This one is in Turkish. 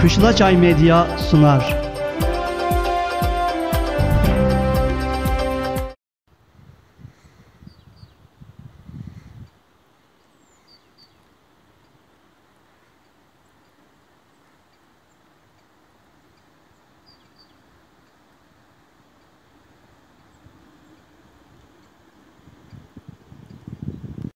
Kışlaçay Medya sunar.